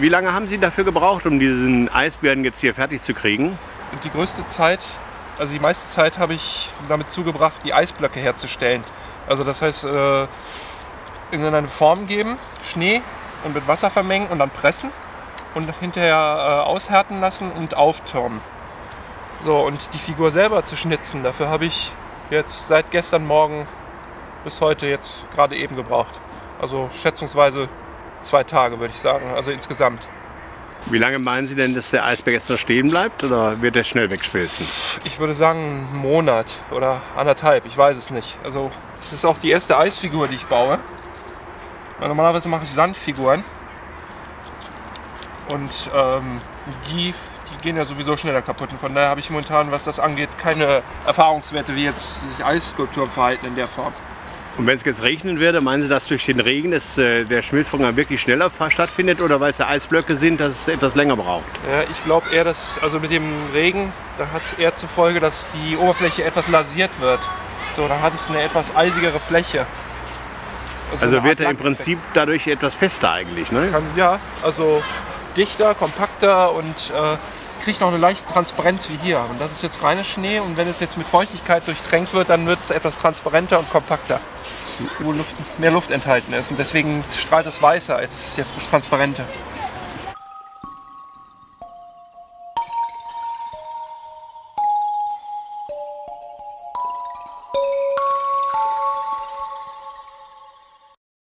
Wie lange haben Sie dafür gebraucht, um diesen Eisbären jetzt hier fertig zu kriegen? Die größte Zeit, also die meiste Zeit habe ich damit zugebracht, die Eisblöcke herzustellen. Also das heißt, äh, in eine Form geben, Schnee und mit Wasser vermengen und dann pressen und hinterher äh, aushärten lassen und auftürmen. So, und die Figur selber zu schnitzen, dafür habe ich jetzt seit gestern Morgen bis heute jetzt gerade eben gebraucht. Also schätzungsweise zwei Tage, würde ich sagen, also insgesamt. Wie lange meinen Sie denn, dass der Eisberg jetzt noch stehen bleibt oder wird er schnell wegschmelzen? Ich würde sagen einen Monat oder anderthalb, ich weiß es nicht. Also es ist auch die erste Eisfigur, die ich baue. Normalerweise mache ich Sandfiguren. Und ähm, die, die gehen ja sowieso schneller kaputt. Und von daher habe ich momentan, was das angeht, keine Erfahrungswerte, wie jetzt sich Eisskulpturen verhalten in der Form. Und wenn es jetzt regnen würde, meinen Sie, dass durch den Regen dass, äh, der Schmilzvorgang wirklich schneller stattfindet oder weil es ja Eisblöcke sind, dass es etwas länger braucht? Ja, ich glaube eher, dass also mit dem Regen, da hat es eher zur Folge, dass die Oberfläche etwas lasiert wird. So, dann hat es eine etwas eisigere Fläche. Also, eine wird er im. Prinzip dadurch etwas fester eigentlich, ne? Kann, ja, also dichter, kompakter und äh, kriegt noch eine leichte Transparenz wie hier. Und das ist jetzt reiner Schnee und wenn es jetzt mit Feuchtigkeit durchtränkt wird, dann wird es etwas transparenter und kompakter, wo Luft, mehr Luft enthalten ist. Und deswegen strahlt es weißer als jetzt das Transparente.